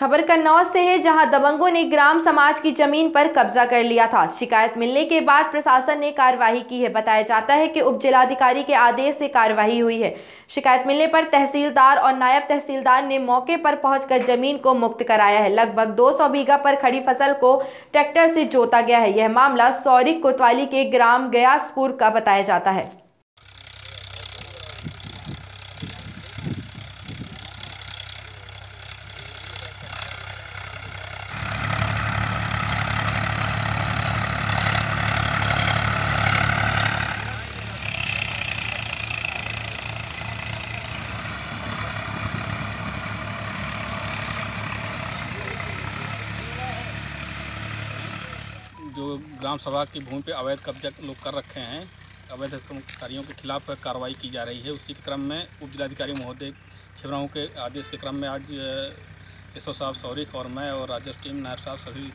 खबर कन्नौज से है, जहाँ दबंगों ने ग्राम समाज की ज़मीन पर कब्जा कर लिया था। शिकायत मिलने के बाद प्रशासन ने कार्यवाही की है। बताया जाता है कि उप जिलाधिकारी के आदेश से कार्यवाही हुई है। शिकायत मिलने पर तहसीलदार और नायब तहसीलदार ने मौके पर पहुंचकर ज़मीन को मुक्त कराया है। लगभग 200 बीघा पर खड़ी फ़सल को ट्रैक्टर से जोता गया है। यह मामला सौरिक कोतवाली के ग्राम गयासपुर का बताया जाता है। जो ग्राम सभा की भूमि पे अवैध कब्जा लोग कर रखे हैं, अवैध कार्यों के खिलाफ कार्रवाई की जा रही है। उसी के क्रम में उप जिलाधिकारी महोदय छिबराओं के आदेश के क्रम में आज एस ओ साहब सौरिक और मैं और राजेश टीम नायर साहब सभी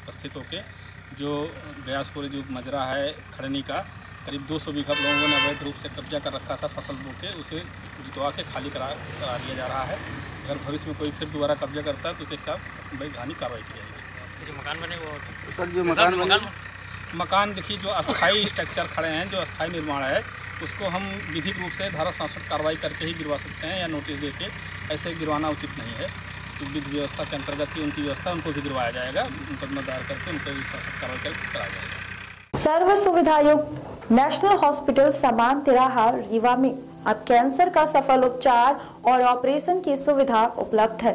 उपस्थित होकर जो ब्यासपुर जो मजरा है खड़नी का, करीब 200 बीघा लोगों ने अवैध रूप से कब्जा कर रखा था फ़सल बो के, उसे जुतवा के खाली करा करा लिया जा रहा है। अगर भविष्य में कोई फिर दोबारा कब्जा करता है तो उसके खिलाफ वैधानिक कार्रवाई की जाएगी। जो मकान बने वो तो सर जो मकान बने मकान देखिए जो अस्थाई स्ट्रक्चर खड़े हैं जो अस्थाई निर्माण है उसको हम विधिक रूप से धारा शासन कार्रवाई करके ही गिरवा सकते हैं या नोटिस दे के ऐसे गिरवाना उचित नहीं है। तो विधि व्यवस्था के अंतर्गत ही उनकी व्यवस्था उनको भी गिरवाया जाएगा मुकदमा दायर करके उनको भी शासन कार्रवाई करके कराया जाएगा। सर्व सुविधायुक्त नेशनल हॉस्पिटल समान तिराहा रीवा में। अब कैंसर का सफल उपचार और ऑपरेशन की सुविधा उपलब्ध है।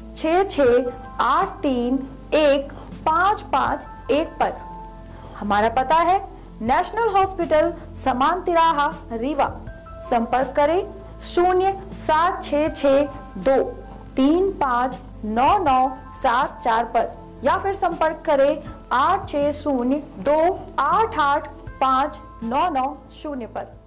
छ छ आठ तीन एक पाँच पाँच एक पर। हमारा पता है नेशनल हॉस्पिटल समान तिराहा रीवा। संपर्क करें शून्य सात छ छ दो, तीन पाँच नौ नौ सात चार पर। या फिर संपर्क करें आठ छः शून्य दो आठ आठ पाँच नौ नौ शून्य पर।